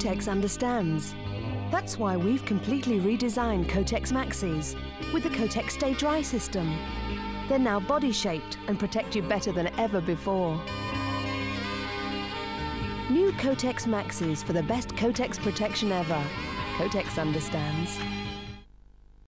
Kotex understands. That's why we've completely redesigned Kotex Maxis with the Kotex Stay Dry system. They're now body shaped and protect you better than ever before. New Kotex Maxis for the best Kotex protection ever. Kotex understands.